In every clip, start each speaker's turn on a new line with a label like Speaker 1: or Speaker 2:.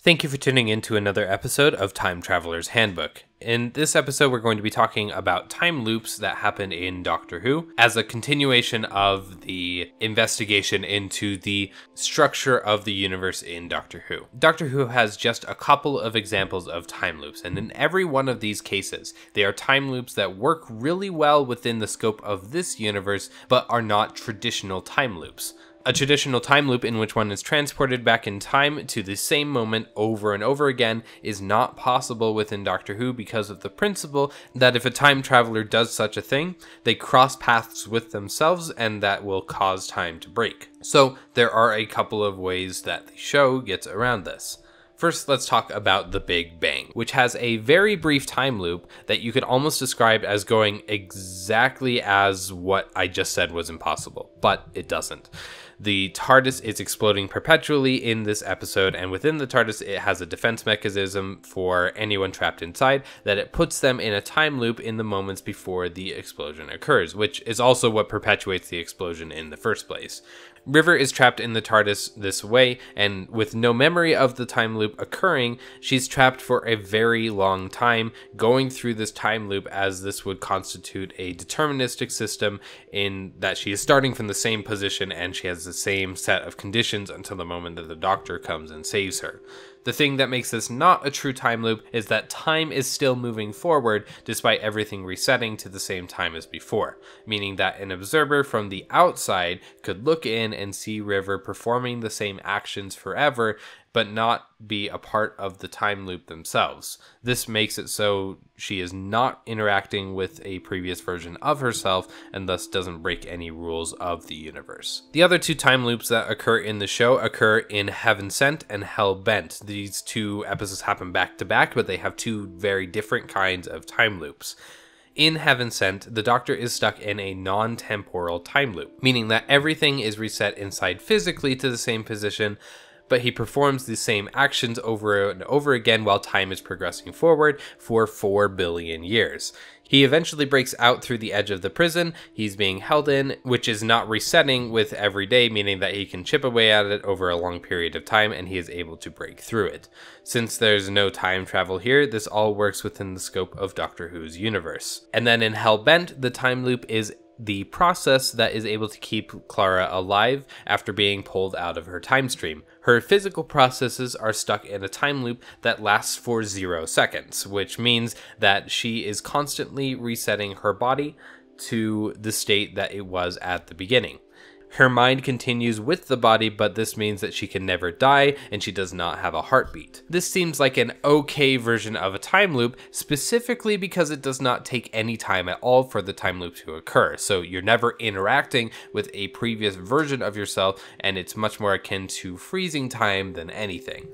Speaker 1: Thank you for tuning in to another episode of Time Traveler's Handbook. In this episode, we're going to be talking about time loops that happen in Doctor Who as a continuation of the investigation into the structure of the universe in Doctor Who. Doctor Who has just a couple of examples of time loops, and in every one of these cases, they are time loops that work really well within the scope of this universe, but are not traditional time loops a traditional time loop in which one is transported back in time to the same moment over and over again is not possible within Doctor Who because of the principle that if a time traveler does such a thing, they cross paths with themselves and that will cause time to break. So there are a couple of ways that the show gets around this. First, let's talk about the Big Bang, which has a very brief time loop that you could almost describe as going exactly as what I just said was impossible, but it doesn't. The TARDIS is exploding perpetually in this episode, and within the TARDIS, it has a defense mechanism for anyone trapped inside that it puts them in a time loop in the moments before the explosion occurs, which is also what perpetuates the explosion in the first place. River is trapped in the TARDIS this way, and with no memory of the time loop occurring, she's trapped for a very long time, going through this time loop as this would constitute a deterministic system in that she is starting from the same position and she has the same set of conditions until the moment that the doctor comes and saves her. The thing that makes this not a true time loop is that time is still moving forward despite everything resetting to the same time as before, meaning that an observer from the outside could look in and see River performing the same actions forever but not be a part of the time loop themselves. This makes it so she is not interacting with a previous version of herself and thus doesn't break any rules of the universe. The other two time loops that occur in the show occur in Heaven Sent and Hell Bent. These two episodes happen back to back, but they have two very different kinds of time loops. In Heaven Sent, the Doctor is stuck in a non temporal time loop, meaning that everything is reset inside physically to the same position, but he performs the same actions over and over again while time is progressing forward for 4 billion years. He eventually breaks out through the edge of the prison he's being held in, which is not resetting with every day, meaning that he can chip away at it over a long period of time and he is able to break through it. Since there's no time travel here, this all works within the scope of Doctor Who's universe. And then in Hellbent, the time loop is the process that is able to keep Clara alive after being pulled out of her time stream. Her physical processes are stuck in a time loop that lasts for zero seconds, which means that she is constantly resetting her body to the state that it was at the beginning. Her mind continues with the body, but this means that she can never die and she does not have a heartbeat. This seems like an okay version of a time loop, specifically because it does not take any time at all for the time loop to occur. So you're never interacting with a previous version of yourself, and it's much more akin to freezing time than anything.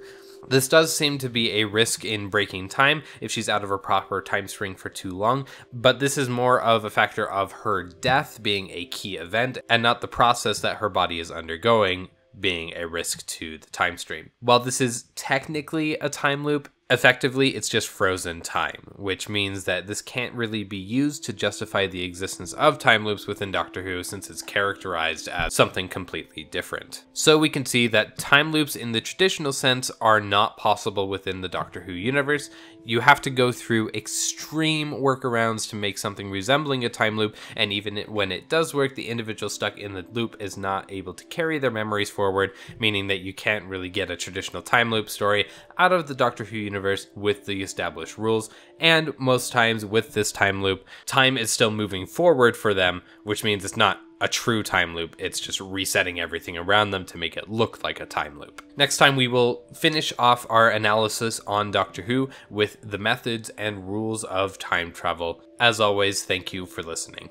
Speaker 1: This does seem to be a risk in breaking time if she's out of her proper time string for too long, but this is more of a factor of her death being a key event and not the process that her body is undergoing being a risk to the time stream. While this is technically a time loop, Effectively, it's just frozen time, which means that this can't really be used to justify the existence of time loops within Doctor Who since it's characterized as something completely different. So we can see that time loops in the traditional sense are not possible within the Doctor Who universe. You have to go through extreme workarounds to make something resembling a time loop, and even when it does work, the individual stuck in the loop is not able to carry their memories forward, meaning that you can't really get a traditional time loop story out of the Doctor Who universe with the established rules. And most times with this time loop, time is still moving forward for them, which means it's not a true time loop. It's just resetting everything around them to make it look like a time loop. Next time, we will finish off our analysis on Doctor Who with the methods and rules of time travel. As always, thank you for listening.